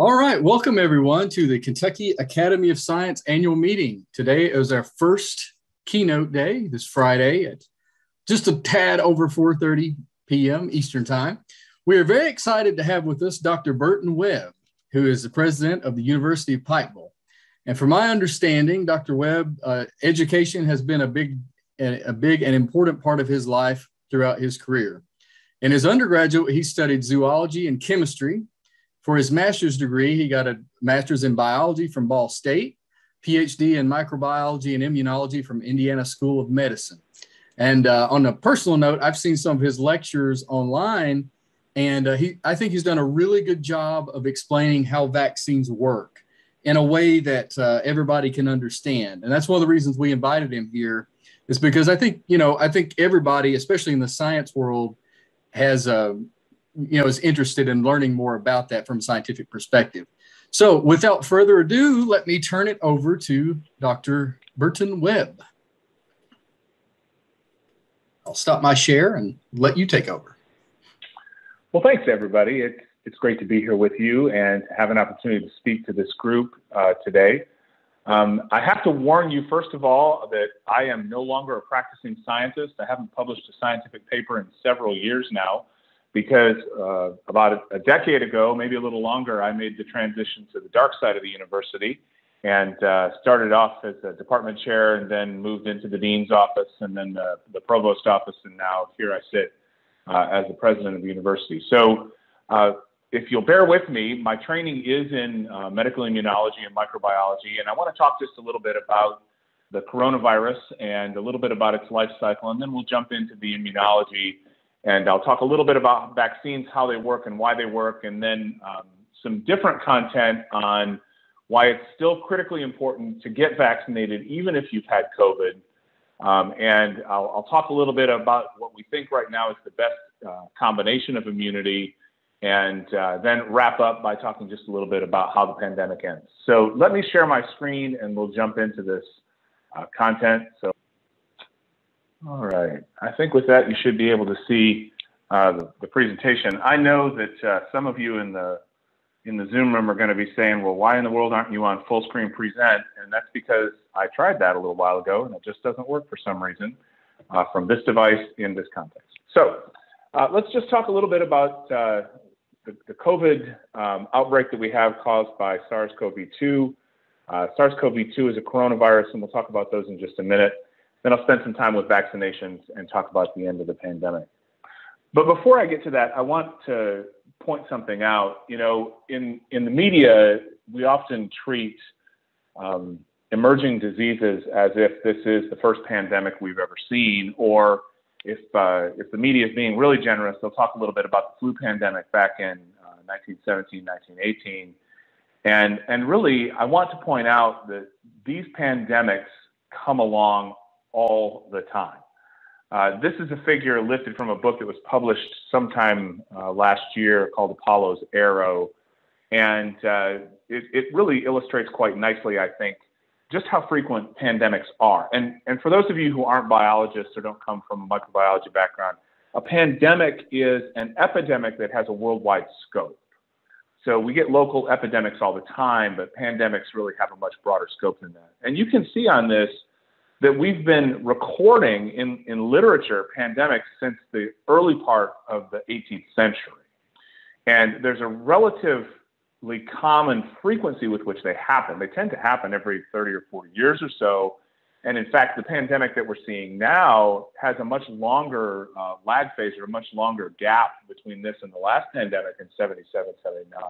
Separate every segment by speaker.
Speaker 1: All right, welcome everyone to the Kentucky Academy of Science annual meeting. Today is our first keynote day, this Friday at just a tad over 4.30 p.m. Eastern Time. We are very excited to have with us Dr. Burton Webb, who is the president of the University of Pikeville. And from my understanding, Dr. Webb, uh, education has been a big, a big and important part of his life throughout his career. In his undergraduate, he studied zoology and chemistry for his master's degree, he got a master's in biology from Ball State, PhD in microbiology and immunology from Indiana School of Medicine. And uh, on a personal note, I've seen some of his lectures online, and uh, he, I think he's done a really good job of explaining how vaccines work in a way that uh, everybody can understand. And that's one of the reasons we invited him here, is because I think you know I think everybody, especially in the science world, has a you know is interested in learning more about that from a scientific perspective. So without further ado, let me turn it over to Dr. Burton Webb. I'll stop my share and let you take over.
Speaker 2: Well, thanks everybody. It's, it's great to be here with you and have an opportunity to speak to this group uh, today. Um, I have to warn you, first of all, that I am no longer a practicing scientist. I haven't published a scientific paper in several years now because uh, about a, decade ago, maybe a little longer, I made the transition to the dark side of the university and uh, started off as a department chair and then moved into the dean's office and then the, the provost office. And now here I sit uh, as the president of the university. So uh, if you'll bear with me, my training is in uh, medical immunology and microbiology. And I want to talk just a little bit about the coronavirus and a little bit about its life cycle. And then we'll jump into the immunology and I'll talk a little bit about vaccines, how they work and why they work, and then um, some different content on why it's still critically important to get vaccinated, even if you've had COVID. Um, and I'll, I'll, talk a little bit about what we think right now is the best uh, combination of immunity, and uh, then wrap up by talking just a little bit about how the pandemic ends. So let me share my screen and we'll jump into this uh, content. So. All right. I think with that, you should be able to see uh, the, the, presentation. I know that uh, some of you in the in the Zoom room are going to be saying, well, why in the world aren't you on full screen present? And that's because I tried that a little while ago and it just doesn't work for some reason uh, from this device in this context. So uh, let's just talk a little bit about uh, the, the, COVID um, outbreak that we have caused by SARS-CoV-2. Uh, SARS-CoV-2 is a coronavirus, and we'll talk about those in just a minute. Then I'll spend some time with vaccinations and talk about the end of the pandemic. But before I get to that, I want to point something out. You know, in, in the media, we often treat um, emerging diseases as if this is the first pandemic we've ever seen, or if, uh, if the media is being really generous, they'll talk a little bit about the flu pandemic back in uh, 1917, 1918. And, and really, I want to point out that these pandemics come along all the time. Uh, this is a figure lifted from a book that was published sometime uh, last year called Apollo's Arrow. And uh, it, it, really illustrates quite nicely, I think, just how frequent pandemics are. And, and for those of you who aren't biologists or don't come from a microbiology background, a pandemic is an epidemic that has a worldwide scope. So we get local epidemics all the time, but pandemics really have a much broader scope than that. And you can see on this that we've been recording in, in literature pandemics since the early part of the 18th century. And there's a relatively common frequency with which they happen. They tend to happen every 30 or 40 years or so. And in fact, the pandemic that we're seeing now has a much longer uh, lag phase or a much longer gap between this and the last pandemic in 77, 79.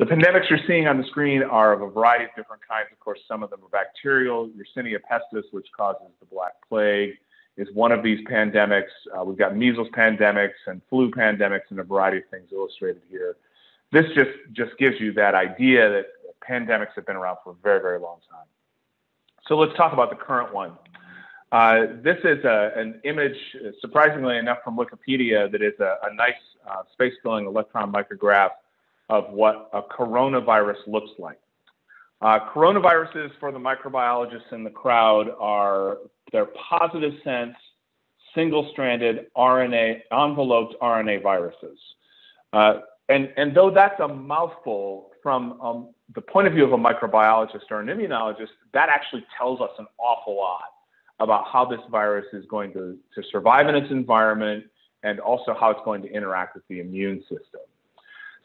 Speaker 2: The pandemics you're seeing on the screen are of a variety of different kinds. Of course, some of them are bacterial. Yersinia pestis, which causes the Black Plague, is one of these pandemics. Uh, we've got measles pandemics and flu pandemics and a variety of things illustrated here. This just, just gives you that idea that pandemics have been around for a very, very long time. So let's talk about the current one. Uh, this is a, an image, surprisingly enough, from Wikipedia that is a, a nice uh, space-filling electron micrograph of what a coronavirus looks like. Uh, coronaviruses for the microbiologists in the crowd are they're positive sense, single-stranded RNA enveloped RNA viruses. Uh, And, and though that's a mouthful from um, the point of view of a microbiologist or an immunologist, that actually tells us an awful lot about how this virus is going to, to survive in its environment and also how it's going to interact with the immune system.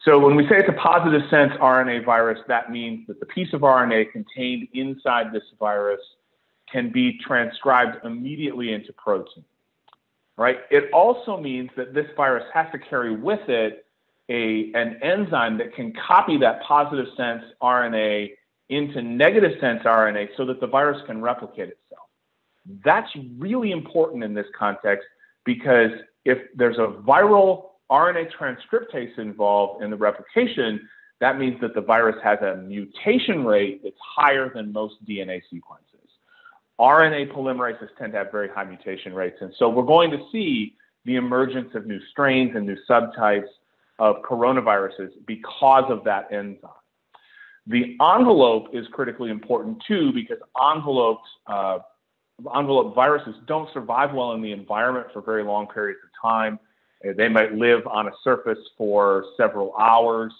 Speaker 2: So when we say it's a positive sense RNA virus, that means that the piece of RNA contained inside this virus can be transcribed immediately into protein. Right? It also means that this virus has to carry with it a, an enzyme that can copy that positive sense RNA into negative sense RNA so that the virus can replicate itself. That's really important in this context because if there's a viral RNA transcriptase involved in the replication, that means that the virus has a mutation rate that's higher than most DNA sequences. RNA polymerases tend to have very high mutation rates. And so we're going to see the emergence of new strains and new subtypes of coronaviruses because of that enzyme. The envelope is critically important too because envelopes, uh, envelope viruses don't survive well in the environment for very long periods of time. They might live on a surface for several hours.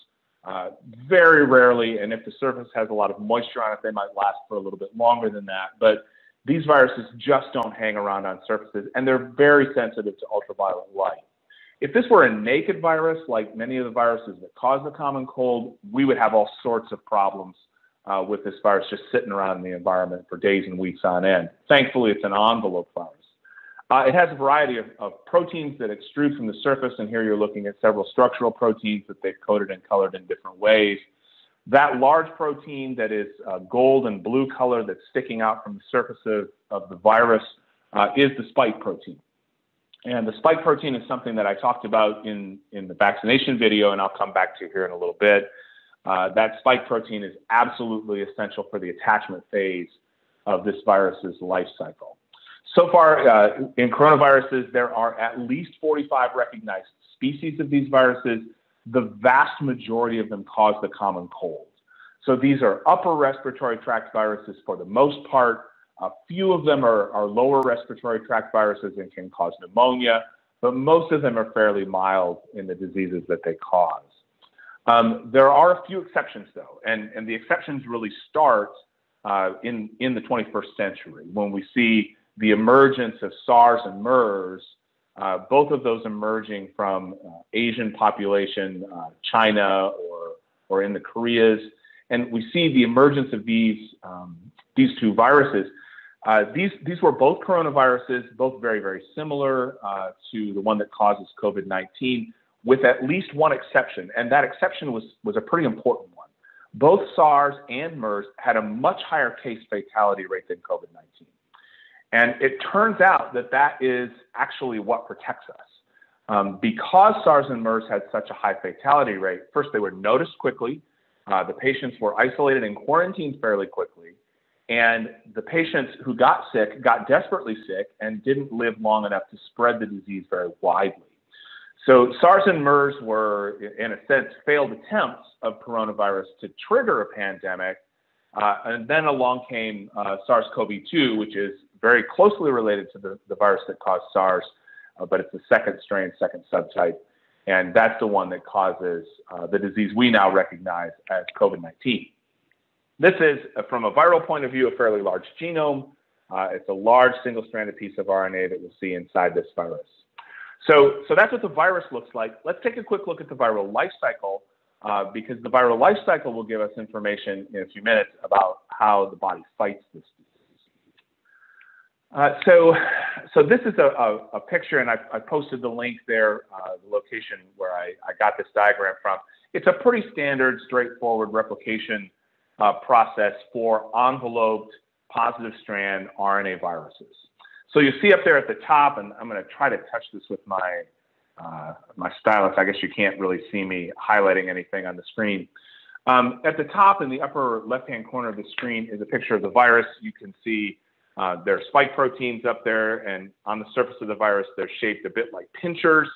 Speaker 2: Uh, very rarely, and if the surface has a lot of moisture on it, they might last for a little bit longer than that. But these viruses just don't hang around on surfaces, and they're very sensitive to ultraviolet light. If this were a naked virus, like many of the viruses that cause the common cold, we would have all sorts of problems uh, with this virus just sitting around in the environment for days and weeks on end. Thankfully, it's an envelope virus. Uh, it has a variety of, of, proteins that extrude from the surface, and here you're looking at several structural proteins that they've coded and colored in different ways. That large protein that is uh, gold and blue color that's sticking out from the surface of, of the virus uh, is the spike protein. And the spike protein is something that I talked about in, in the vaccination video, and I'll come back to here in a little bit. Uh, that spike protein is absolutely essential for the attachment phase of this virus's life cycle. So far, uh, in coronaviruses, there are at least 45 recognized species of these viruses. The vast majority of them cause the common cold. So these are upper respiratory tract viruses for the most part. A few of them are, are lower respiratory tract viruses and can cause pneumonia, but most of them are fairly mild in the diseases that they cause. Um, there are a few exceptions, though, and, and the exceptions really start uh, in, in the 21st century when we see the emergence of SARS and MERS, uh, both of those emerging from uh, Asian population, uh, China or, or in the Koreas. And we see the emergence of these, um, these two viruses. Uh, these, these were both coronaviruses, both very, very similar uh, to the one that causes COVID 19, with at least one exception. And that exception was, was a pretty important one. Both SARS and MERS had a much higher case fatality rate than COVID 19. And it turns out that that is actually what protects us. Um, because SARS and MERS had such a high fatality rate, first they were noticed quickly. Uh, the patients were isolated and quarantined fairly quickly. And the patients who got sick got desperately sick and didn't live long enough to spread the disease very widely. So SARS and MERS were, in a sense, failed attempts of coronavirus to trigger a pandemic. Uh, and then along came uh, SARS-CoV-2, which is very closely related to the, the virus that caused SARS, uh, but it's the second strain, second subtype. And that's the one that causes uh, the disease we now recognize as COVID 19. This is, uh, from a viral point of view, a fairly large genome. Uh, it's a large single stranded piece of RNA that we'll see inside this virus. So, so that's what the virus looks like. Let's take a quick look at the viral life cycle uh, because the viral life cycle will give us information in a few minutes about how the body fights this uh, so, so this is a, a, a picture, and I, I, posted the link there, uh, the location where I, I, got this diagram from. It's a pretty standard, straightforward replication uh, process for enveloped positive strand RNA viruses. So you see up there at the top, and I'm going to try to touch this with my uh, my stylus. I guess you can't really see me highlighting anything on the screen. Um, at the top in the upper left-hand corner of the screen is a picture of the virus. You can see uh, there are spike proteins up there, and on the surface of the virus, they're shaped a bit like pinchers.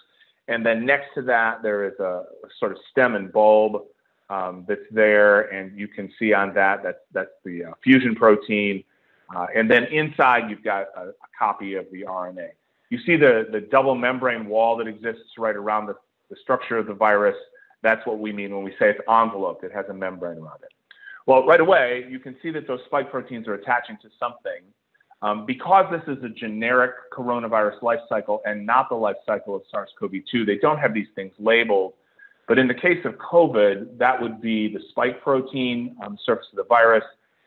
Speaker 2: And then next to that, there is a, sort of stem and bulb um, that's there, and you can see on that that's that's the uh, fusion protein. Uh, and then inside, you've got a, a, copy of the RNA. You see the the double membrane wall that exists right around the, the structure of the virus. That's what we mean when we say it's enveloped, it has a membrane around it. Well, right away, you can see that those spike proteins are attaching to something. Um, because this is a generic coronavirus life cycle and not the life cycle of SARS-CoV-2, they don't have these things labeled. But in the case of COVID, that would be the spike protein on the surface of the virus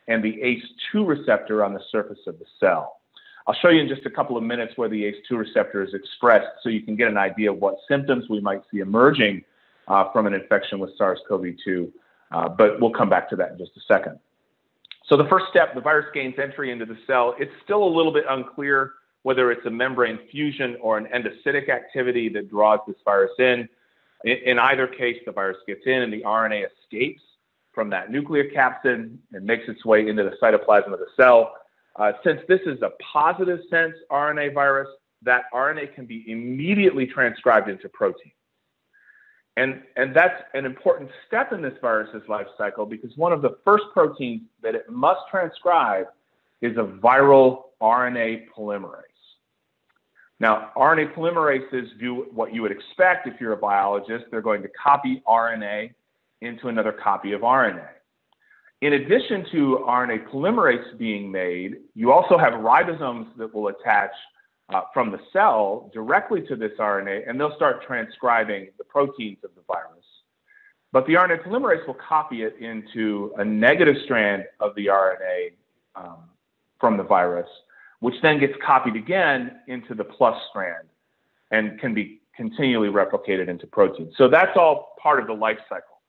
Speaker 2: and the ACE2 receptor on the surface of the cell. I'll show you in just a couple of minutes where the ACE2 receptor is expressed so you can get an idea of what symptoms we might see emerging uh, from an infection with SARS-CoV-2. Uh, but we'll come back to that in just a second. So the first step, the virus gains entry into the cell. It's still a little bit unclear whether it's a membrane fusion or an endocytic activity that draws this virus in. In, either case, the virus gets in and the RNA escapes from that nucleocapsid and makes its way into the cytoplasm of the cell. Uh, since this is a positive sense RNA virus, that RNA can be immediately transcribed into protein. And, and that's an important step in this virus's life cycle because one of the first proteins that it must transcribe is a viral RNA polymerase. Now, RNA polymerases do what you would expect if you're a biologist. They're going to copy RNA into another copy of RNA. In addition to RNA polymerase being made, you also have ribosomes that will attach uh, from the cell directly to this RNA, and they'll start transcribing the proteins of the virus. But the RNA polymerase will copy it into a negative strand of the RNA um, from the virus, which then gets copied again into the plus strand and can be continually replicated into proteins. So that's all part of the life cycle.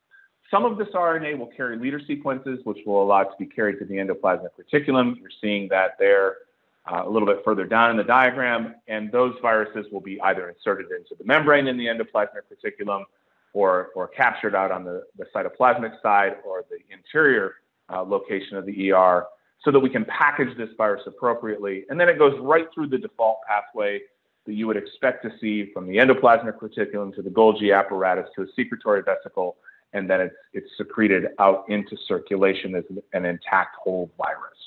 Speaker 2: Some of this RNA will carry leader sequences, which will allow it to be carried to the endoplasmic reticulum. You're seeing that there uh, a little bit further down in the diagram, and those viruses will be either inserted into the membrane in the endoplasmic reticulum or, or captured out on the, the cytoplasmic side or the interior uh, location of the ER so that we can package this virus appropriately. And then it goes right through the default pathway that you would expect to see from the endoplasmic reticulum to the Golgi apparatus to the secretory vesicle, and then it's, it's secreted out into circulation as an intact whole virus.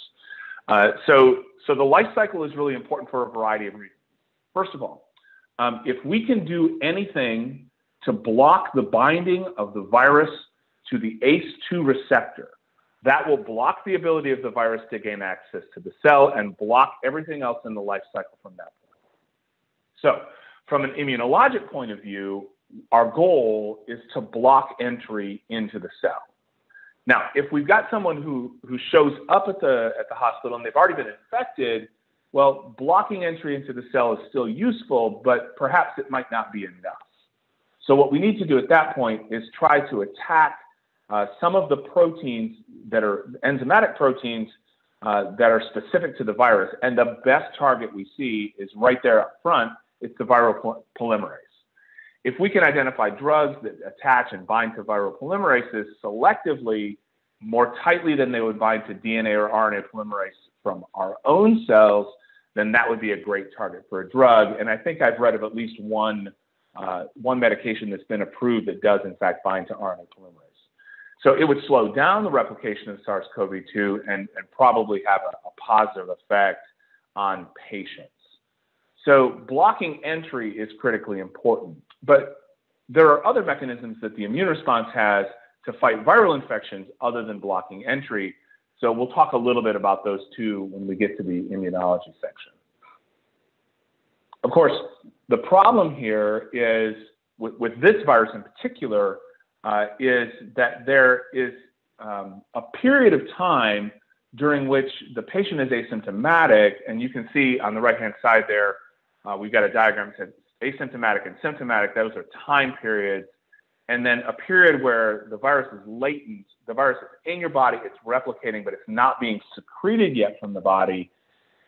Speaker 2: Uh, so, so the life cycle is really important for a variety of reasons. First of all, um, if we can do anything to block the binding of the virus to the ACE2 receptor, that will block the ability of the virus to gain access to the cell and block everything else in the life cycle from that point. So, from an immunologic point of view, our goal is to block entry into the cell. Now, if we've got someone who, who shows up at the, at the hospital and they've already been infected, well, blocking entry into the cell is still useful, but perhaps it might not be enough. So what we need to do at that point is try to attack uh, some of the proteins that are enzymatic proteins uh, that are specific to the virus. And the best target we see is right there up front. It's the viral polymerase. If we can identify drugs that attach and bind to viral polymerases selectively more tightly than they would bind to DNA or RNA polymerase from our own cells, then that would be a great target for a drug. And I think I've read of at least one, uh, one medication that's been approved that does in fact bind to RNA polymerase. So it would slow down the replication of SARS-CoV-2 and, and probably have a, a positive effect on patients. So blocking entry is critically important. But there are other mechanisms that the immune response has to fight viral infections other than blocking entry. So we'll talk a little bit about those two when we get to the immunology section. Of course, the problem here is with, with this virus in particular uh, is that there is um, a period of time during which the patient is asymptomatic, and you can see on the right-hand side there, uh, we've got a diagram that asymptomatic and symptomatic, those are time periods. And then a period where the virus is latent, the virus is in your body, it's replicating, but it's not being secreted yet from the body.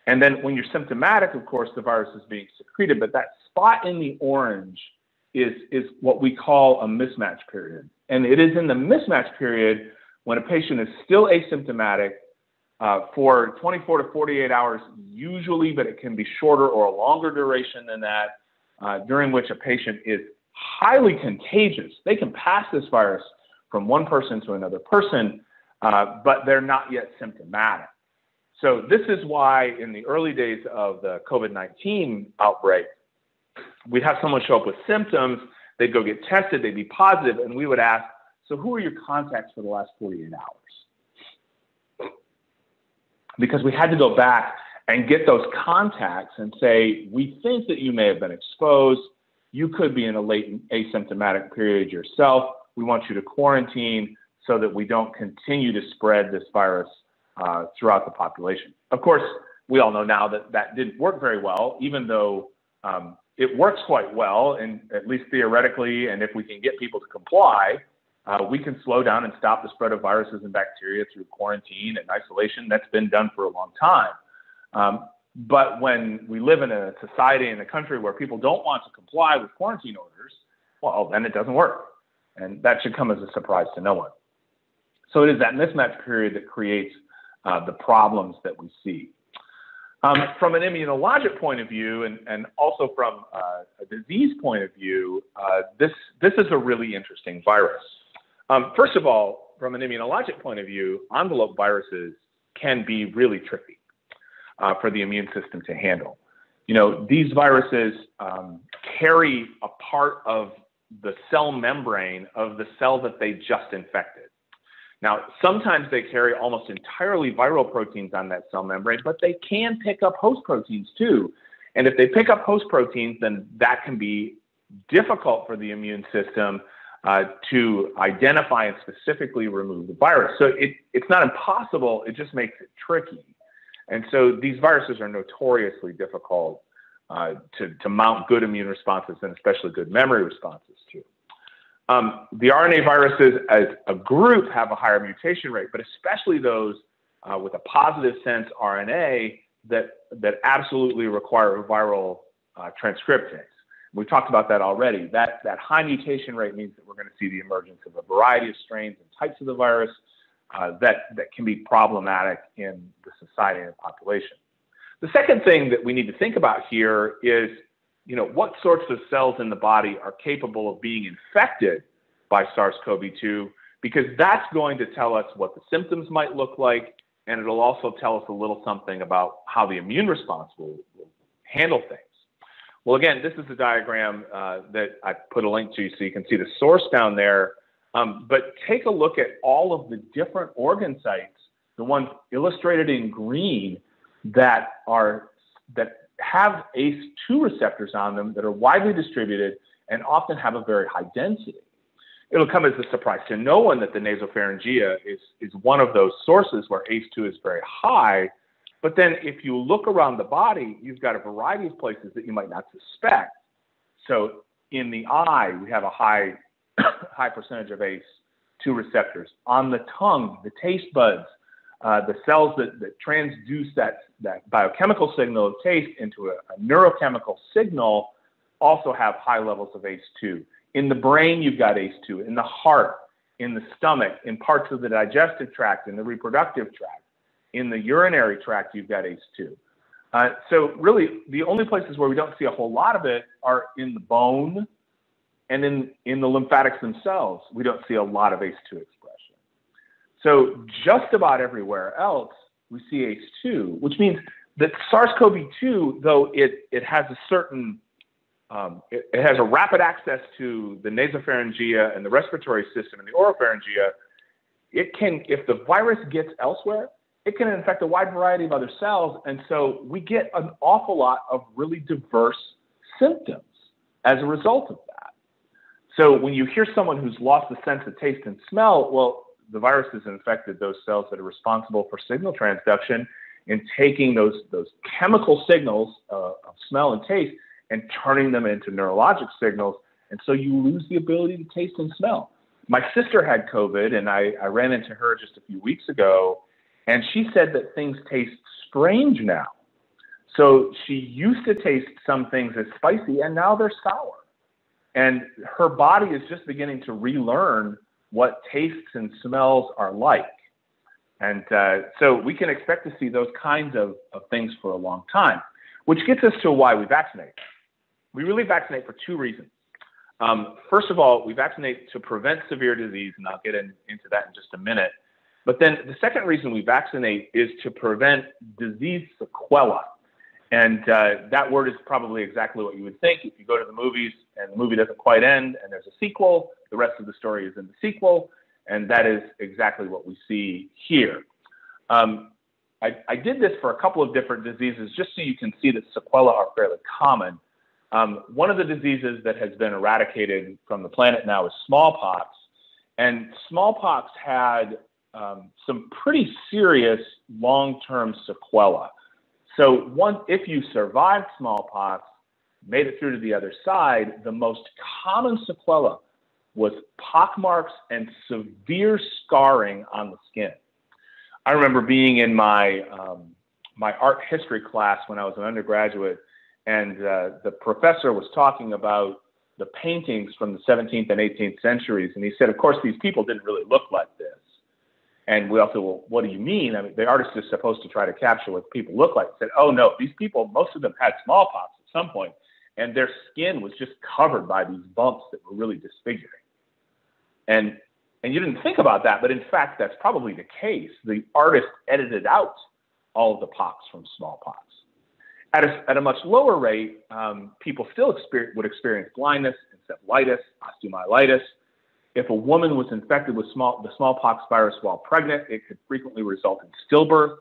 Speaker 2: And then when you're symptomatic, of course, the virus is being secreted, but that spot in the orange is, is what we call a mismatch period. And it is in the mismatch period when a patient is still asymptomatic uh, for 24 to 48 hours, usually, but it can be shorter or a longer duration than that uh, during which a patient is highly contagious. They can pass this virus from one person to another person, uh, but they're not yet symptomatic. So, this is why in the early days of the COVID 19 outbreak, we'd have someone show up with symptoms. They'd go get tested, they'd be positive, and we would ask, so who are your contacts for the last 48 hours? Because we had to go back and get those contacts and say, we think that you may have been exposed. You could be in a latent asymptomatic period yourself. We want you to quarantine so that we don't continue to spread this virus uh, throughout the population. Of course, we all know now that that didn't work very well, even though um, it works quite well, and at least theoretically, and if we can get people to comply, uh, we can slow down and stop the spread of viruses and bacteria through quarantine and isolation. That's been done for a long time. Um, but when we live in a society in a country where people don't want to comply with quarantine orders, well, then it doesn't work. And that should come as a surprise to no one. So it is that mismatch period that creates uh, the problems that we see. Um, from an immunologic point of view, and, and also from uh, a disease point of view, uh, this, this is a really interesting virus. Um, first of all, from an immunologic point of view, envelope viruses can be really tricky uh, for the immune system to handle. You know, these viruses um, carry a part of the cell membrane of the cell that they just infected. Now, sometimes they carry almost entirely viral proteins on that cell membrane, but they can pick up host proteins too. And if they pick up host proteins, then that can be difficult for the immune system uh, to identify and specifically remove the virus. So it, it's not impossible, it just makes it tricky. And so these viruses are notoriously difficult uh, to, to mount good immune responses and especially good memory responses to. Um, the RNA viruses as a group have a higher mutation rate, but especially those uh, with a positive sense RNA that, that absolutely require viral uh, transcriptase. We've talked about that already. That, that high mutation rate means that we're going to see the emergence of a variety of strains and types of the virus uh, that, that can be problematic in the society and the population. The second thing that we need to think about here is you know, what sorts of cells in the body are capable of being infected by SARS-CoV-2, because that's going to tell us what the symptoms might look like, and it'll also tell us a little something about how the immune response will, will handle things. Well, again, this is a diagram uh, that I put a link to so you can see the source down there. Um, but take a look at all of the different organ sites, the ones illustrated in green that are that have ACE2 receptors on them that are widely distributed and often have a very high density. It'll come as a surprise to no one that the nasopharyngea is, is one of those sources where ACE2 is very high. But then if you look around the body, you've got a variety of places that you might not suspect. So in the eye, we have a high, high percentage of ACE2 receptors. On the tongue, the taste buds, uh, the cells that, that transduce that, that biochemical signal of taste into a, a neurochemical signal also have high levels of ACE2. In the brain, you've got ACE2. In the heart, in the stomach, in parts of the digestive tract, in the reproductive tract, in the urinary tract, you've got ACE2. Uh, so really, the only places where we don't see a whole lot of it are in the bone and in, in the lymphatics themselves. We don't see a lot of ACE2 expression. so just about everywhere else, we see ACE2, which means that SARS-CoV-2, though it, it has a certain, um, it, it, has a rapid access to the nasopharyngea and the respiratory system and the oropharyngea, it can, if the virus gets elsewhere, it can infect a wide variety of other cells. And so we get an awful lot of really diverse symptoms as a result of that. So when you hear someone who's lost the sense of taste and smell, well, the virus has infected those cells that are responsible for signal transduction and taking those, those chemical signals uh, of smell and taste and turning them into neurologic signals. And so you lose the ability to taste and smell. My sister had COVID, and I, I ran into her just a few weeks ago, and she said that things taste strange now. So she used to taste some things as spicy, and now they're sour. And her body is just beginning to relearn what tastes and smells are like. And uh, so we can expect to see those kinds of, of things for a long time, which gets us to why we vaccinate. We really vaccinate for two reasons. Um, first of all, we vaccinate to prevent severe disease, and I'll get in, into that in just a minute. But then the second reason we vaccinate is to prevent disease sequela. And uh, that word is probably exactly what you would think. If you go to the movies and the movie doesn't quite end and there's a sequel, the rest of the story is in the sequel. And that is exactly what we see here. Um, I, I, did this for a couple of different diseases just so you can see that sequelae are fairly common. Um, one of the diseases that has been eradicated from the planet now is smallpox. And smallpox had um, some pretty serious long term sequelae. So, one, if you survived smallpox, made it through to the other side, the most common sequela was pockmarks and severe scarring on the skin. I remember being in my um, my art history class when I was an undergraduate, and uh, the professor was talking about the paintings from the 17th and 18th centuries, and he said, of course, these people didn't really look like this. And we also, well, what do you mean? I mean, the artist is supposed to try to capture what people look like. Said, oh no, these people, most of them had smallpox at some point, and their skin was just covered by these bumps that were really disfiguring. And and you didn't think about that, but in fact, that's probably the case. The artist edited out all of the pox from smallpox. At a, at a much lower rate, um, people still experience, would experience blindness, encephalitis, osteomyelitis. If a woman was infected with small, the smallpox virus while pregnant, it could frequently result in stillbirth.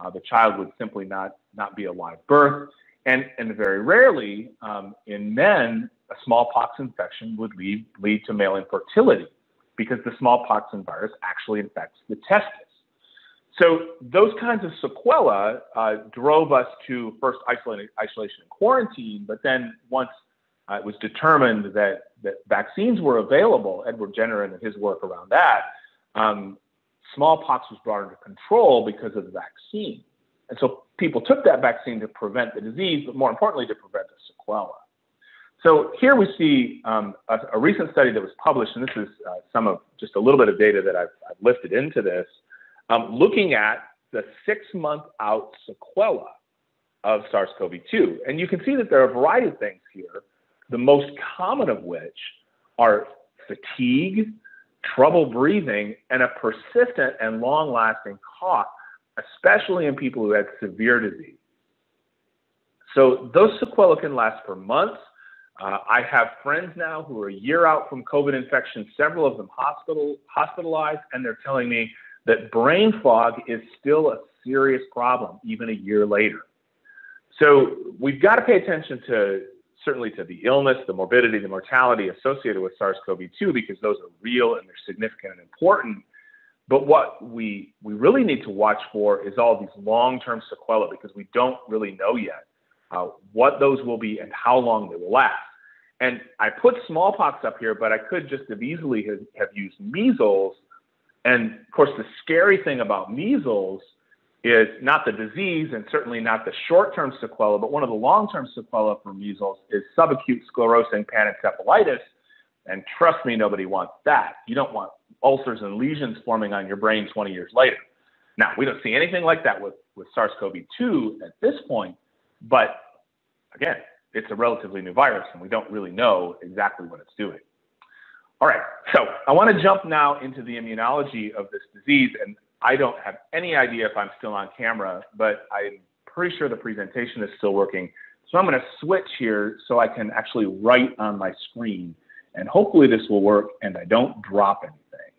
Speaker 2: Uh, the child would simply not, not be a live birth. And, and very rarely, um, in men, a smallpox infection would lead, lead to male infertility because the smallpox virus actually infects the testes. So those kinds of sequelae uh, drove us to first isolation, isolation and quarantine, but then once uh, it was determined that, that vaccines were available, Edward Jenner and his work around that, um, smallpox was brought under control because of the vaccine. And so people took that vaccine to prevent the disease, but more importantly, to prevent the sequelae. So here we see um, a, a, recent study that was published, and this is uh, some of just a little bit of data that I've, I've lifted into this, um, looking at the six-month out sequelae of SARS-CoV-2. And you can see that there are a variety of things here, the most common of which are fatigue, trouble breathing, and a persistent and long-lasting cough, especially in people who had severe disease. So those sequelae can last for months, uh, I have friends now who are a year out from COVID infection, several of them hospital, hospitalized, and they're telling me that brain fog is still a serious problem even a year later. So we've got to pay attention to certainly to the illness, the morbidity, the mortality associated with SARS-CoV-2 because those are real and they're significant and important. But what we we really need to watch for is all these long-term sequelae because we don't really know yet uh, what those will be and how long they will last. And I put smallpox up here, but I could just have easily have, have used measles. And of course, the scary thing about measles is not the disease and certainly not the short-term sequela, but one of the long-term sequela for measles is subacute sclerosing panencephalitis. And trust me, nobody wants that. You don't want ulcers and lesions forming on your brain 20 years later. Now, we don't see anything like that with, with SARS-CoV-2 at this point, but again, it's a relatively new virus and we don't really know exactly what it's doing. All right, so I want to jump now into the immunology of this disease. And I don't have any idea if I'm still on camera, but I'm pretty sure the presentation is still working. So I'm going to switch here so I can actually write on my screen. And hopefully this will work and I don't drop anything.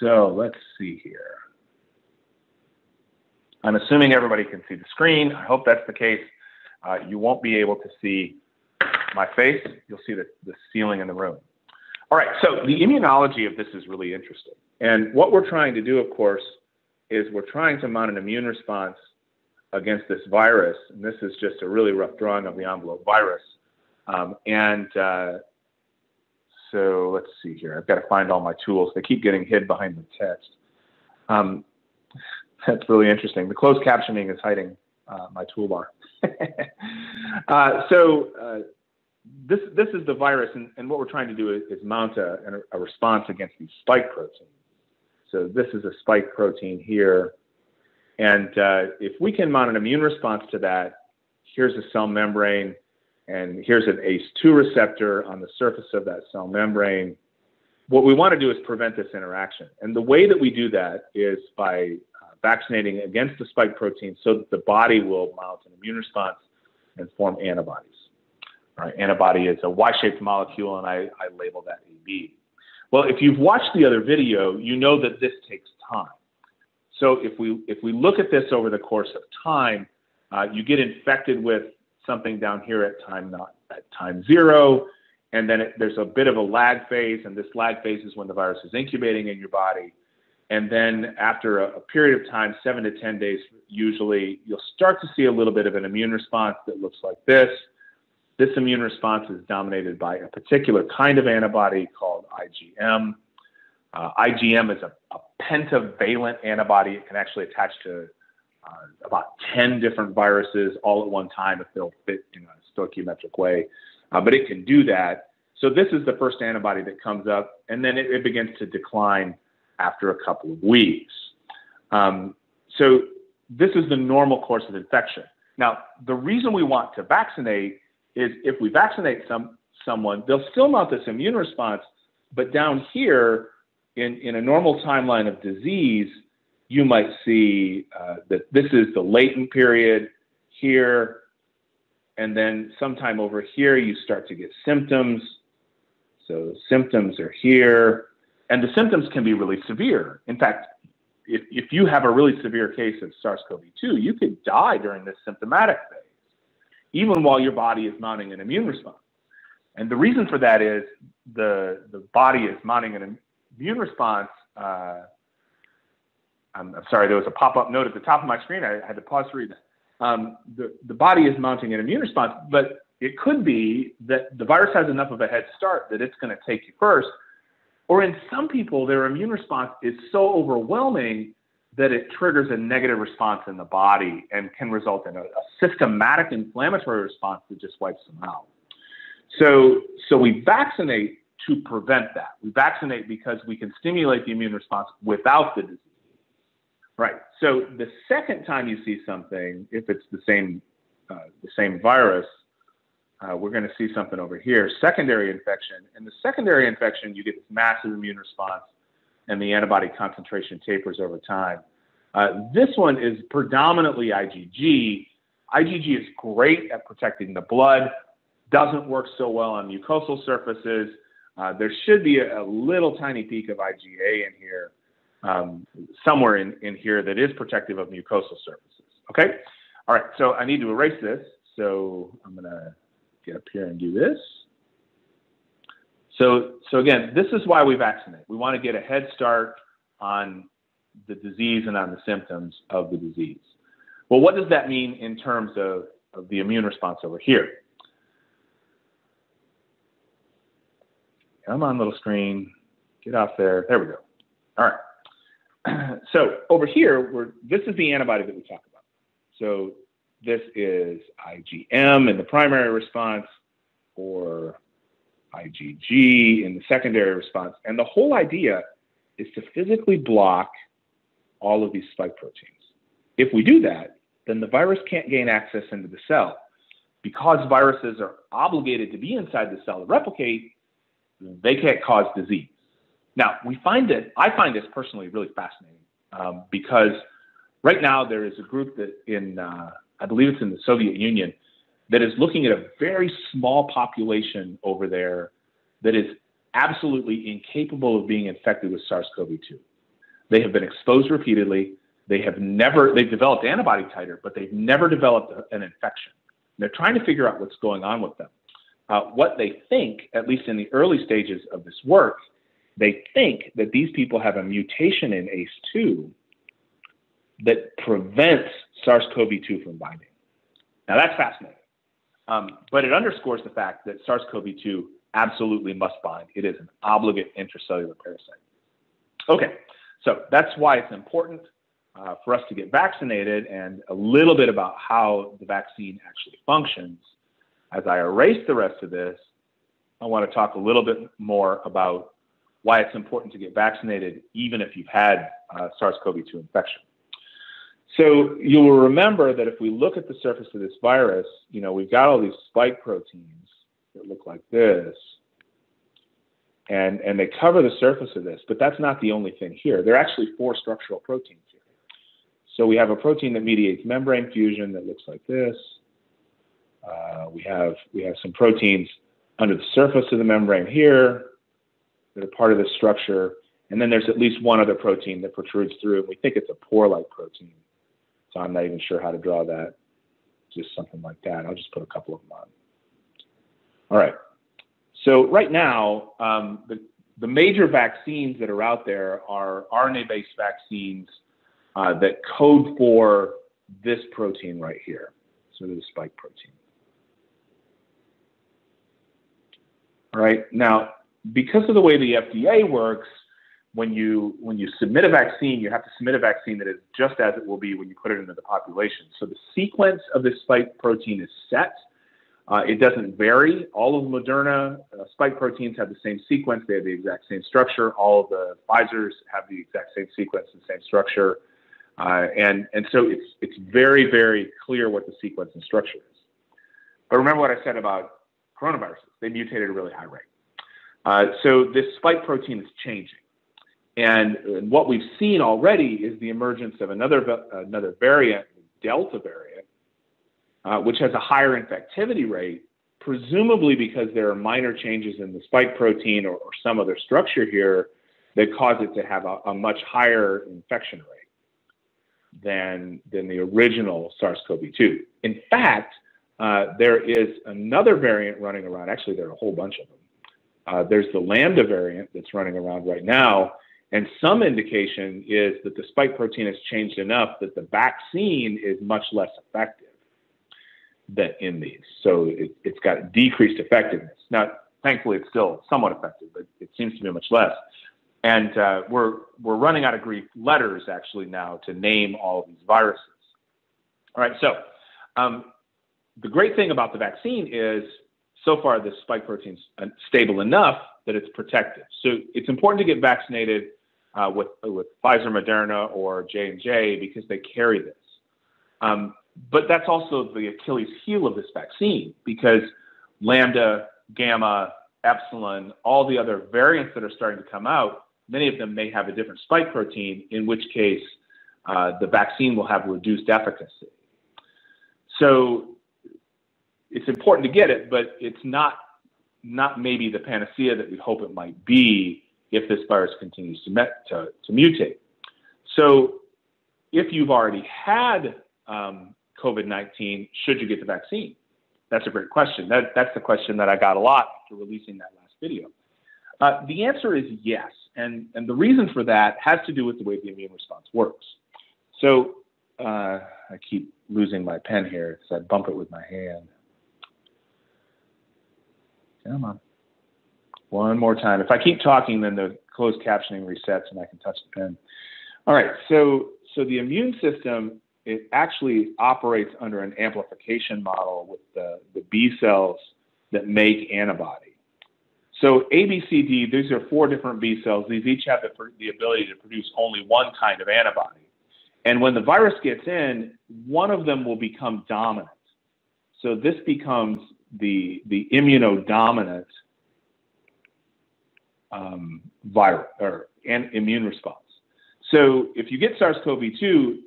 Speaker 2: So let's see here. I'm assuming everybody can see the screen. I hope that's the case. Uh, you won't be able to see my face. You'll see the, the ceiling in the room. All right, so the immunology of this is really interesting. And what we're trying to do, of course, is we're trying to mount an immune response against this virus. And this is just a really rough drawing of the envelope virus. Um, and uh, so let's see here. I've got to find all my tools. They keep getting hid behind the text. Um, that's really interesting. The closed captioning is hiding uh, my toolbar. uh, so uh, this this is the virus, and, and what we're trying to do is, is mount a, a, response against these spike proteins. So this is a spike protein here, and uh, if we can mount an immune response to that, here's a cell membrane, and here's an ACE2 receptor on the surface of that cell membrane. What we want to do is prevent this interaction, and the way that we do that is by uh, vaccinating against the spike protein so that the body will mount an immune response and form antibodies. Right, antibody is a Y-shaped molecule, and I, I label that AB. Well, if you've watched the other video, you know that this takes time. So if we if we look at this over the course of time, uh, you get infected with something down here at time not at time zero, and then it, there's a bit of a lag phase, and this lag phase is when the virus is incubating in your body. And then after a, a period of time, seven to 10 days usually, you'll start to see a little bit of an immune response that looks like this. This immune response is dominated by a particular kind of antibody called IgM. Uh, IgM is a, a, pentavalent antibody. It can actually attach to uh, about 10 different viruses all at one time if they'll fit in a stoichiometric way. Uh, but it can do that. So this is the first antibody that comes up, and then it, it begins to decline after a couple of weeks. Um, so this is the normal course of infection. Now, the reason we want to vaccinate is if we vaccinate some someone, they'll still mount this immune response, but down here in, in a normal timeline of disease, you might see uh, that this is the latent period here, and then sometime over here you start to get symptoms. So symptoms are here, and the symptoms can be really severe. In fact, if, if you have a really severe case of SARS-CoV-2, you could die during this symptomatic phase, even while your body is mounting an immune response. And the reason for that is the, the body is mounting an immune response. Uh, I'm, I'm, sorry, there was a pop-up note at the top of my screen. I, I had to pause to read that. Um, the, the body is mounting an immune response, but it could be that the virus has enough of a head start that it's going to take you first or in some people, their immune response is so overwhelming that it triggers a negative response in the body and can result in a, a systematic inflammatory response that just wipes them out. So, so we vaccinate to prevent that. We vaccinate because we can stimulate the immune response without the disease. Right. So the second time you see something, if it's the same uh, the same virus, uh, we're going to see something over here, secondary infection. And the secondary infection, you get this massive immune response and the antibody concentration tapers over time. Uh, this one is predominantly IgG. IgG is great at protecting the blood, doesn't work so well on mucosal surfaces. Uh, there should be a, a, little tiny peak of IgA in here, um, somewhere in, in here that is protective of mucosal surfaces. Okay? All right, so I need to erase this. So I'm going to get up here and do this. So, so again, this is why we vaccinate. We want to get a head start on the disease and on the symptoms of the disease. Well, what does that mean in terms of, of the immune response over here? Come on, little screen. Get off there. There we go. All right. so over here, we're, this is the antibody that we talk about. So this is IgM in the primary response or IgG in the secondary response. And the whole idea is to physically block all of these spike proteins. If we do that, then the virus can't gain access into the cell. Because viruses are obligated to be inside the cell to replicate, they can't cause disease. Now, we find it, I find this personally really fascinating um, because right now there is a group that in uh, I believe it's in the Soviet Union, that is looking at a very small population over there that is absolutely incapable of being infected with SARS-CoV-2. They have been exposed repeatedly. They have never, they've developed antibody titer, but they've never developed a, an infection. And they're trying to figure out what's going on with them. Uh, what they think, at least in the early stages of this work, they think that these people have a mutation in ACE2 that prevents SARS-CoV-2 from binding. Now that's fascinating, um, but it underscores the fact that SARS-CoV-2 absolutely must bind. It is an obligate intracellular parasite. Okay, so that's why it's important uh, for us to get vaccinated and a little bit about how the vaccine actually functions. As I erase the rest of this, I want to talk a little bit more about why it's important to get vaccinated even if you've had uh, SARS-CoV-2 infection. So you will remember that if we look at the surface of this virus, you know, we've got all these spike proteins that look like this, and, and they cover the surface of this, but that's not the only thing here. There are actually four structural proteins here. So we have a protein that mediates membrane fusion that looks like this. Uh, we have we have some proteins under the surface of the membrane here that are part of this structure. And then there's at least one other protein that protrudes through, and we think it's a pore-like protein. So I'm not even sure how to draw that. Just something like that. I'll just put a couple of them on. All right. So right now, um, the, the major vaccines that are out there are RNA-based vaccines uh, that code for this protein right here, so the spike protein. All right. Now, because of the way the FDA works, when you when you submit a vaccine, you have to submit a vaccine that is just as it will be when you put it into the population. So the sequence of this spike protein is set. Uh, it doesn't vary. All of the Moderna uh, spike proteins have the same sequence. They have the exact same structure. All of the Pfizer's have the exact same sequence and same structure. Uh, and and so it's it's very very clear what the sequence and structure is. But remember what I said about coronaviruses. They mutate at a really high rate. Uh, so this spike protein is changing. And, what we've seen already is the emergence of another, another variant, Delta variant, uh, which has a higher infectivity rate, presumably because there are minor changes in the spike protein or, or some other structure here that cause it to have a, a much higher infection rate than, than the original SARS-CoV-2. In fact, uh, there is another variant running around. Actually, there are a whole bunch of them. Uh, there's the Lambda variant that's running around right now. And some indication is that the spike protein has changed enough that the vaccine is much less effective than in these. So it, has got decreased effectiveness. Now, thankfully, it's still somewhat effective, but it seems to be much less. And uh, we're, we're running out of Greek letters actually now to name all these viruses. All right, so um, the great thing about the vaccine is so far the spike protein's stable enough that it's protective. So it's important to get vaccinated uh, with with Pfizer, Moderna, or J and J because they carry this. Um, but that's also the Achilles heel of this vaccine because lambda, gamma, epsilon, all the other variants that are starting to come out, many of them may have a different spike protein, in which case uh, the vaccine will have reduced efficacy. So it's important to get it, but it's not not maybe the panacea that we hope it might be if this virus continues to, met, to, to mutate. So if you've already had um, COVID-19, should you get the vaccine? That's a great question. That, that's the question that I got a lot after releasing that last video. Uh, the answer is yes. And, and the reason for that has to do with the way the immune response works. So uh, I keep losing my pen here because I bump it with my hand. Come on. One more time. If I keep talking, then the closed captioning resets and I can touch the pen. All right. So, so the immune system it actually operates under an amplification model with the, the B cells that make antibody. So A, B, C, D, these are four different B cells. These each have the, the ability to produce only one kind of antibody. And when the virus gets in, one of them will become dominant. So this becomes the, the immunodominant um, virus or an immune response. So if you get SARS-CoV-2,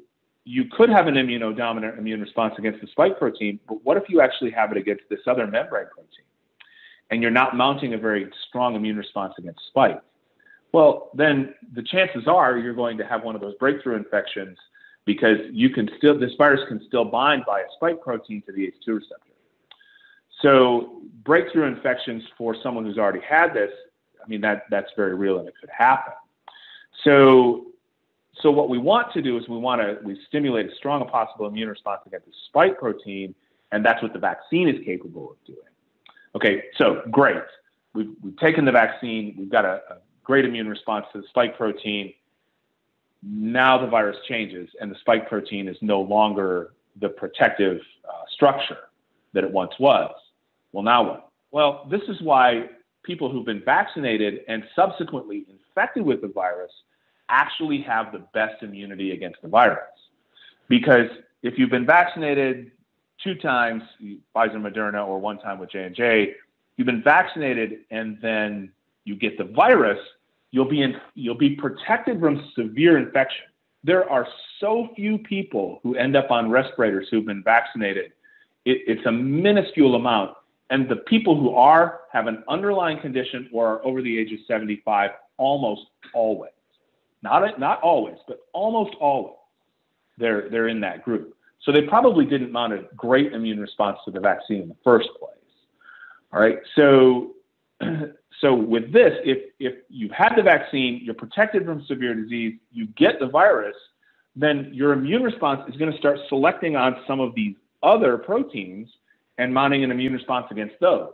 Speaker 2: you could have an immunodominant immune response against the spike protein, but what if you actually have it against this other membrane protein? And you're not mounting a very strong immune response against spike. Well, then the chances are you're going to have one of those breakthrough infections because you can still this virus can still bind by a spike protein to the ACE2 receptor. So breakthrough infections for someone who's already had this, I mean, that, that's very real and it could happen. So, so what we want to do is we want to we stimulate as strong a possible immune response against the spike protein, and that's what the vaccine is capable of doing. Okay, so great. We've, we've taken the vaccine, we've got a, a great immune response to the spike protein. Now the virus changes, and the spike protein is no longer the protective uh, structure that it once was. Well, now what? Well, this is why people who've been vaccinated and subsequently infected with the virus actually have the best immunity against the virus. Because if you've been vaccinated two times, Pfizer, Moderna, or one time with J and J, you've been vaccinated and then you get the virus, you'll be in, you'll be protected from severe infection. there are so few people who end up on respirators who've been vaccinated. It, it's a minuscule amount. And the people who are have an underlying condition or are over the age of 75 almost always. Not, not always, but almost always. They're, they're in that group. So they probably didn't mount a great immune response to the vaccine in the first place. All right. So, so with this, if, if you've had the vaccine, you're protected from severe disease, you get the virus, then your immune response is going to start selecting on some of these other proteins and mounting an immune response against those.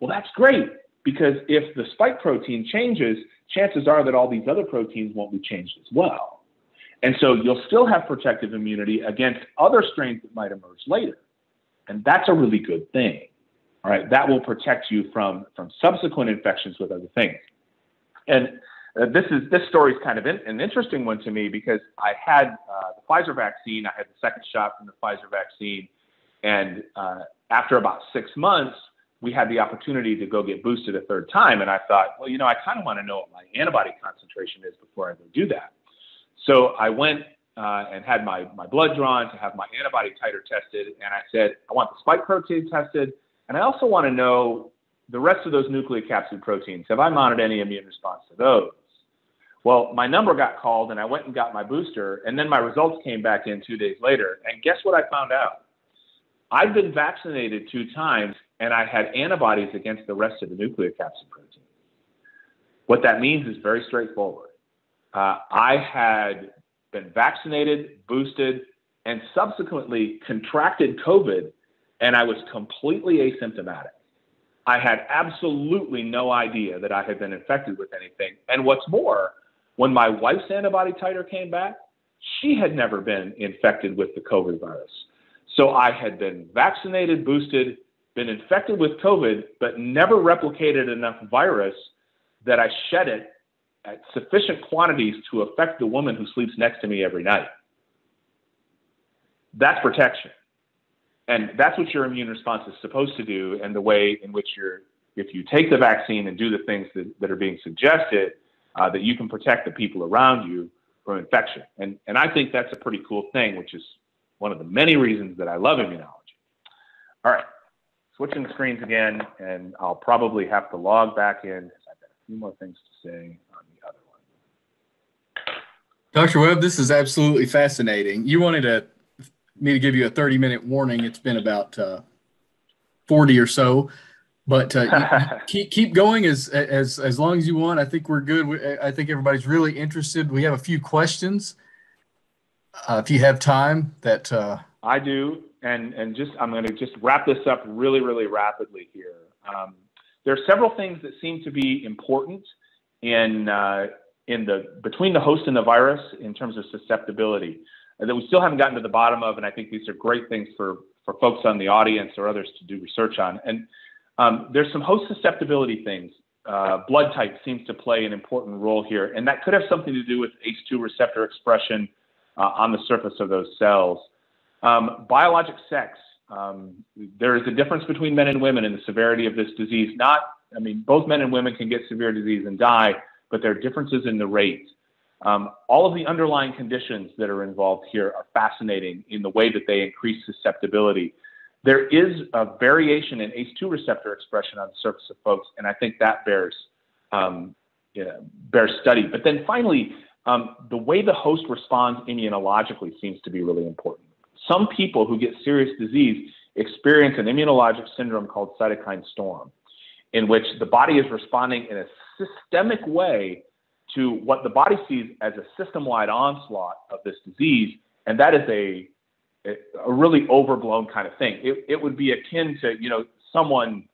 Speaker 2: Well, that's great because if the spike protein changes, chances are that all these other proteins won't be changed as well. And so you'll still have protective immunity against other strains that might emerge later. And that's a really good thing. All right, that will protect you from, from subsequent infections with other things. And uh, this is this story is kind of in, an interesting one to me because I had uh, the Pfizer vaccine. I had the second shot from the Pfizer vaccine, and uh, after about six months, we had the opportunity to go get boosted a third time. And I thought, well, you know, I kind of want to know what my antibody concentration is before I go do that. So I went uh, and had my, my blood drawn to have my antibody titer tested. And I said, I want the spike protein tested. And I also want to know the rest of those nucleocapsid proteins. Have I mounted any immune response to those? Well, my number got called and I went and got my booster. And then my results came back in two days later. And guess what I found out? I've been vaccinated two times and I had antibodies against the rest of the nucleocapsid protein. What that means is very straightforward. Uh, I had been vaccinated, boosted, and subsequently contracted COVID, and I was completely asymptomatic. I had absolutely no idea that I had been infected with anything. And what's more, when my wife's antibody titer came back, she had never been infected with the COVID virus. So I had been vaccinated, boosted, been infected with COVID, but never replicated enough virus that I shed it at sufficient quantities to affect the woman who sleeps next to me every night. That's protection. And that's what your immune response is supposed to do, and the way in which you're, if you take the vaccine and do the things that, that are being suggested, uh, that you can protect the people around you from infection. And, and I think that's a pretty cool thing, which is one of the many reasons that I love immunology. All right, switching screens again, and I'll probably have to log back in. I've got a few more things to say on the other one.
Speaker 1: Dr. Webb, this is absolutely fascinating. You wanted to, me to give you a 30 minute warning. It's been about uh, 40 or so, but uh, keep keep going as as as long as you want. I think we're good. I think everybody's really interested. We have a few questions uh, if you have time that uh,
Speaker 2: I do, and and just I'm going to just wrap this up really really rapidly here. Um, there are several things that seem to be important in uh, in the between the host and the virus in terms of susceptibility uh, that we still haven't gotten to the bottom of, and I think these are great things for for folks on the audience or others to do research on. And um, there's some host susceptibility things. Uh, blood type seems to play an important role here, and that could have something to do with ACE2 receptor expression uh, on the surface of those cells. Um, biologic sex. Um, there is a difference between men and women in the severity of this disease. Not, I mean, both men and women can get severe disease and die, but there are differences in the rate. Um, all of the underlying conditions that are involved here are fascinating in the way that they increase susceptibility. There is a variation in ACE2 receptor expression on the surface of folks, and I think that bears um, yeah, bears study. But then finally, um, the way the host responds immunologically seems to be really important. Some people who get serious disease experience an immunologic syndrome called cytokine storm, in which the body is responding in a systemic way to what the body sees as a system-wide onslaught of this disease, and that is a a really overblown kind of thing. It, it would be akin to you know someone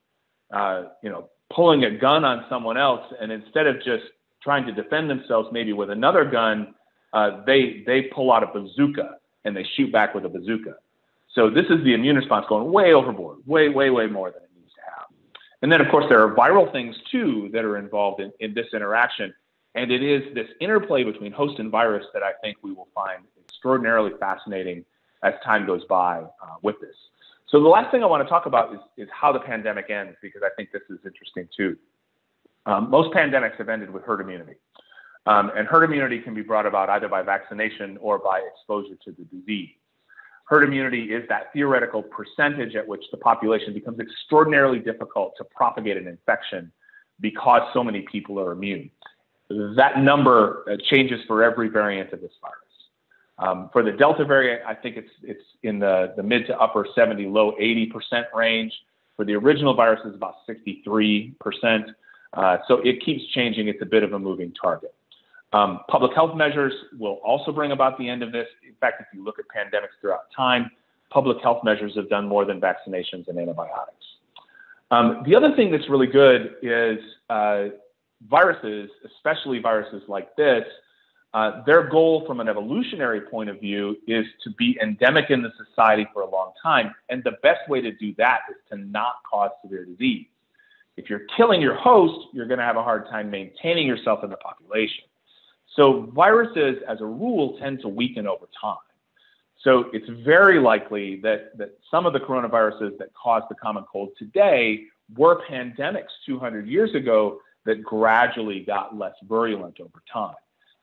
Speaker 2: uh, you know pulling a gun on someone else, and instead of just trying to defend themselves maybe with another gun, uh, they they pull out a bazooka and they shoot back with a bazooka. So this is the immune response going way overboard, way way way more than it needs to have. And then of course there are viral things too that are involved in, in this interaction. And it is this interplay between host and virus that I think we will find extraordinarily fascinating as time goes by uh, with this. So the last thing I want to talk about is, is how the pandemic ends, because I think this is interesting too. Um, most pandemics have ended with herd immunity. Um, and herd immunity can be brought about either by vaccination or by exposure to the disease. Herd immunity is that theoretical percentage at which the population becomes extraordinarily difficult to propagate an infection because so many people are immune. That number uh, changes for every variant of this virus. Um, for the Delta variant, I think it's it's in the, the mid to upper 70, low 80% range. For the original virus, it's about 63%. Uh, so it keeps changing. It's a bit of a moving target. Um, public health measures will also bring about the end of this. In fact, if you look at pandemics throughout time, public health measures have done more than vaccinations and antibiotics. Um, the other thing that's really good is uh, viruses, especially viruses like this, uh, their goal from an evolutionary point of view is to be endemic in the society for a long time. And the best way to do that is to not cause severe disease. If you're killing your host, you're going to have a hard time maintaining yourself in the population. So viruses, as a rule, tend to weaken over time. So it's very likely that, that some of the coronaviruses that cause the common cold today were pandemics 200 years ago that gradually got less virulent over time.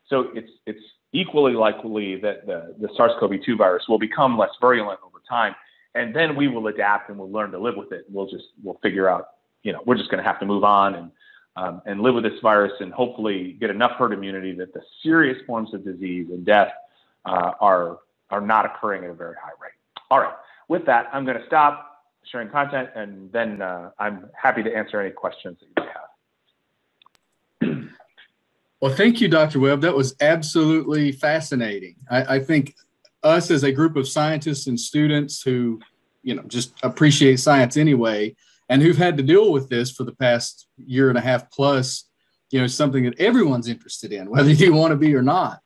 Speaker 2: So it's, it's equally likely that the, the SARS-CoV-2 virus will become less virulent over time. And then we will adapt and we'll learn to live with it. We'll just, we'll figure out, you know, we're just going to have to move on and um, and live with this virus and hopefully get enough herd immunity that the serious forms of disease and death uh, are, are not occurring at a very high rate. All right, with that, I'm going to stop sharing content and then uh, I'm happy to answer any questions that you may
Speaker 1: have. Well, thank you, Dr. Webb. That was absolutely fascinating. I, I think us as a group of scientists and students who, you know, just appreciate science anyway, and who've had to deal with this for the past year and a half plus, you know, something that everyone's interested in, whether you want to be or not.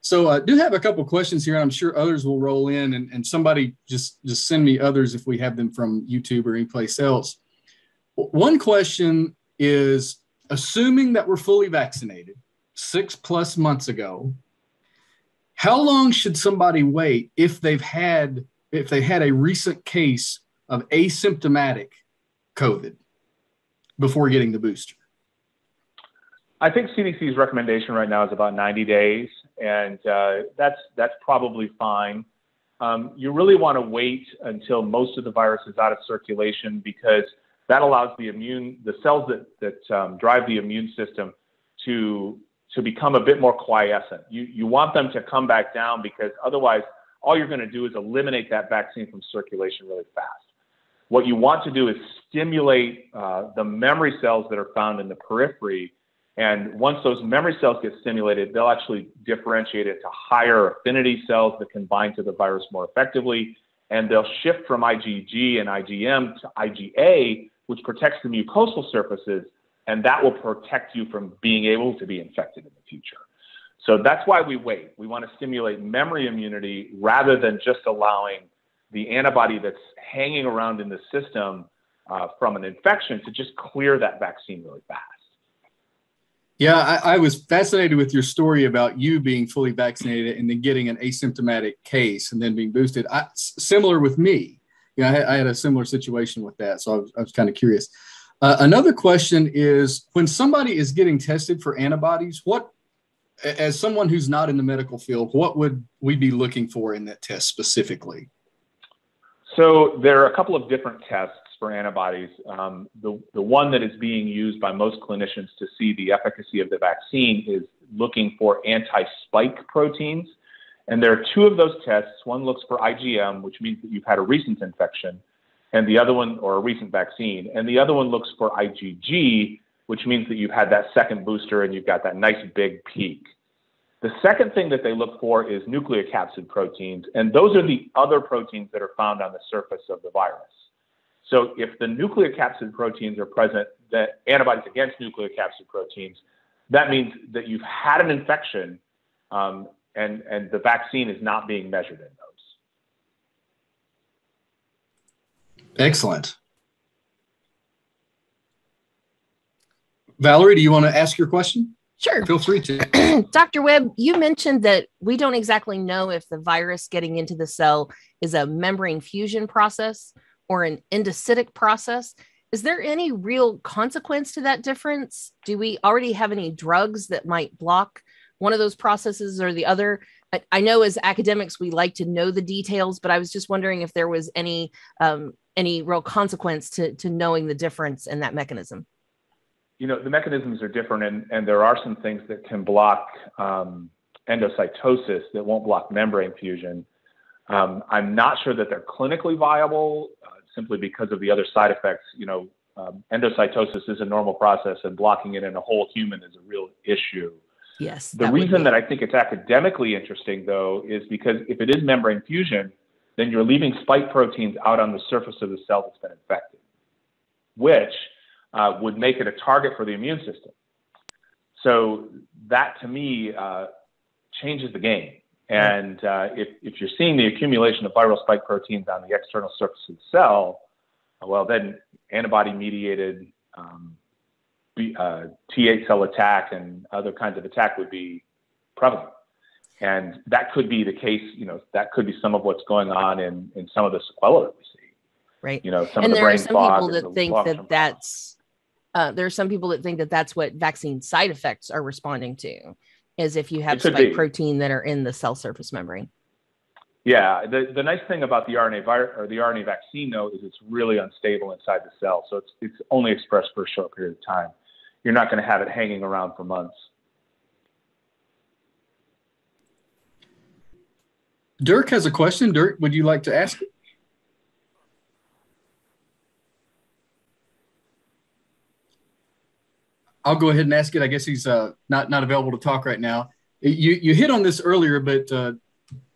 Speaker 1: So I uh, do have a couple questions here. I'm sure others will roll in, and, and somebody just just send me others if we have them from YouTube or anyplace else. One question is, assuming that we're fully vaccinated six plus months ago, how long should somebody wait if they've had if they had a recent case of asymptomatic COVID before getting the booster?
Speaker 2: I think CDC's recommendation right now is about 90 days, and uh, that's that's probably fine. Um, you really want to wait until most of the virus is out of circulation because that allows the immune the cells that that um, drive the immune system to to become a bit more quiescent. You you want them to come back down because otherwise all you're going to do is eliminate that vaccine from circulation really fast. What you want to do is stimulate uh, the memory cells that are found in the periphery. And once those memory cells get stimulated, they'll actually differentiate it to higher affinity cells that can bind to the virus more effectively. And they'll shift from IgG and IgM to IgA, which protects the mucosal surfaces. And that will protect you from being able to be infected in the future. So that's why we wait. We want to stimulate memory immunity rather than just allowing the antibody that's hanging around in the system uh, from an infection to just clear that vaccine really fast.
Speaker 1: Yeah, I, I, was fascinated with your story about you being fully vaccinated and then getting an asymptomatic case and then being boosted. Similar with me, you know, I, I, had a similar situation with that, so I was, was kind of curious. Uh, another question is when somebody is getting tested for antibodies, what, as someone who's not in the medical field, what would we be looking for in that test specifically?
Speaker 2: So there are a couple of different tests for antibodies. Um, the, the one that is being used by most clinicians to see the efficacy of the vaccine is looking for anti-spike proteins. And there are two of those tests. One looks for IgM, which means that you've had a recent infection, and the other one, or a recent vaccine. And the other one looks for IgG, which means that you've had that second booster and you've got that nice big peak. The second thing that they look for is nucleocapsid proteins, and those are the other proteins that are found on the surface of the virus. So if the nucleocapsid proteins are present, the antibodies against nucleocapsid proteins, that means that you've had an infection um, and, and the vaccine is not being measured in those.
Speaker 1: Excellent. Valerie, do you want to ask your question?
Speaker 3: Sure.
Speaker 1: Feel free to.
Speaker 3: Dr. Webb, you mentioned that we don't exactly know if the virus getting into the cell is a membrane fusion process or an endocytic process. is there any real consequence to that difference? Do we already have any drugs that might block one of those processes or the other? I, I know as academics we like to know the details, but I was just wondering if there was any um, any real consequence to to knowing the difference in that mechanism.
Speaker 2: You know, the mechanisms are different, and and there are some things that can block um, endocytosis that won't block membrane fusion. Um, I'm not sure that they're clinically viable uh, simply because of the other side effects. You know, um, endocytosis is a normal process, and blocking it in a whole human is a real issue.
Speaker 3: Yes.
Speaker 2: The reason that I think it's academically interesting, though, is because if it is membrane fusion, then you're leaving spike proteins out on the surface of the cell that's been infected, which uh, would make it a target for the immune system. So that to me uh, changes the game. And uh, if, if you're seeing the accumulation of viral spike proteins on the external surface of the cell, well, then antibody mediated um, uh, T8 cell attack and other kinds of attack would be prevalent. And that could be the case, you know, that could be some of what's going on in, in some of the sequelae that we see.
Speaker 3: Right.
Speaker 2: You know, some
Speaker 3: and
Speaker 2: of the
Speaker 3: there
Speaker 2: brain
Speaker 3: are some
Speaker 2: fog
Speaker 3: people that think that that's, uh, there are some people that think that that's what vaccine side effects are responding to, is if you have spike be. protein that are in the cell surface membrane.
Speaker 2: Yeah, the, the nice thing about the RNA virus or the RNA vaccine though is it's really unstable inside the cell, so it's it's only expressed for a short period of time you're not going to have it hanging around for months.
Speaker 1: Dirk has a question. Dirk, would you like to ask it? I'll go ahead and ask it. I guess he's uh, not not available to talk right now. You you hit on this earlier, but uh,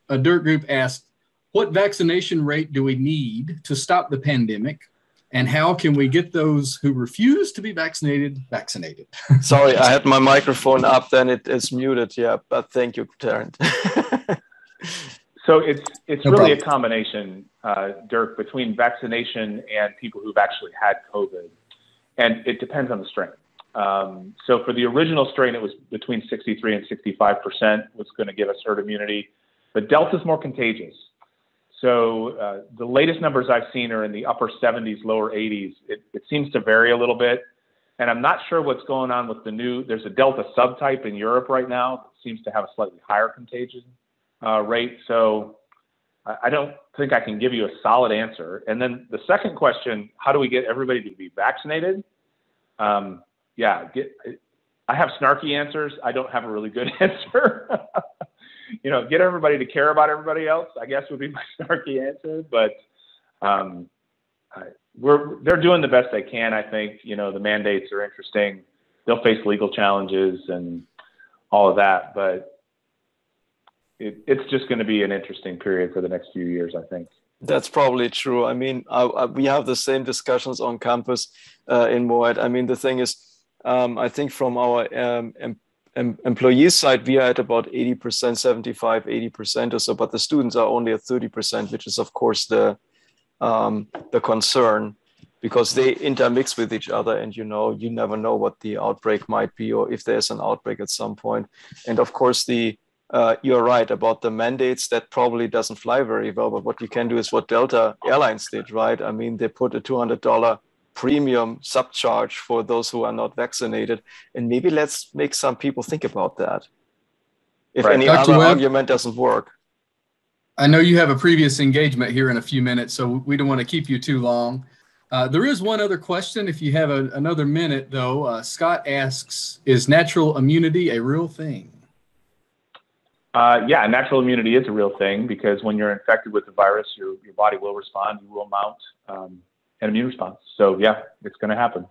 Speaker 1: a Dirk group asked, "What vaccination rate do we need to stop the pandemic? and how can we get those who refuse to be vaccinated vaccinated?
Speaker 4: Sorry, I had my microphone up, then it is muted. Yeah, but thank you, Terrence.
Speaker 2: so it's it's no really problem. a combination, uh, Dirk, between vaccination and people who've actually had COVID, and it depends on the strain. Um, so for the original strain, it was between 63 and 65 percent was going to give us herd immunity, but Delta is more contagious. So uh, the latest numbers I've seen are in the upper 70s, lower 80s. It, it, seems to vary a little bit. And I'm not sure what's going on with the new, there's a Delta subtype in Europe right now that seems to have a slightly higher contagion uh, rate. So I, don't think I can give you a solid answer. And then the second question, how do we get everybody to be vaccinated? Um, yeah, get, I have snarky answers. I don't have a really good answer you know, get everybody to care about everybody else. I guess would be my snarky answer, but um, I, we're they're doing the best they can. I think you know the mandates are interesting. They'll face legal challenges and all of that, but it, it's just going to be an interesting period for the next few years. I think.
Speaker 4: That's probably true. I mean, I, I, we have the same discussions on campus uh, in Morehead. I mean, the thing is, um, I think from our um, em- employees side, we are at about 80%, 75, 80% or so, but the students are only at 30%, which is of course the, um, the concern because they intermix with each other and you know, you never know what the outbreak might be or if there's an outbreak at some point. And of course the, uh, you're right about the mandates that probably doesn't fly very well, but what you can do is what Delta Airlines did, right? I mean, they put a $200 premium subcharge for those who are not vaccinated. And maybe let's make some people think about that. If right. any Dr. other Webb, argument doesn't work.
Speaker 1: I know you have a previous engagement here in a few minutes, so we don't want to keep you too long. Uh, there is one other question. If you have a, another minute, though, uh, Scott asks Is natural immunity a real thing?
Speaker 2: Uh, yeah, natural immunity is a real thing because when you're infected with the virus, your, your body will respond. You will mount um, an immune response. So yeah, it's going to happen.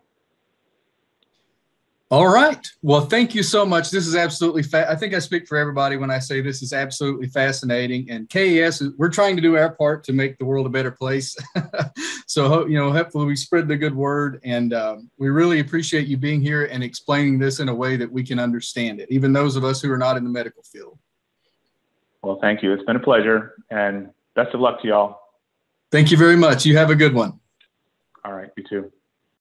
Speaker 1: All right. Well, thank you so much. This is absolutely. Fa- I think I speak for everybody when I say this is absolutely fascinating. And KAS, we're trying to do our part to make the world a better place. so you know, hopefully we spread the good word. And um, we really appreciate you being here and explaining this in a way that we can understand it, even those of us who are not in the medical field.
Speaker 2: Well, thank you. It's been a pleasure, and best of luck to y'all.
Speaker 1: Thank you very much. You have a good one.
Speaker 2: All right, you too.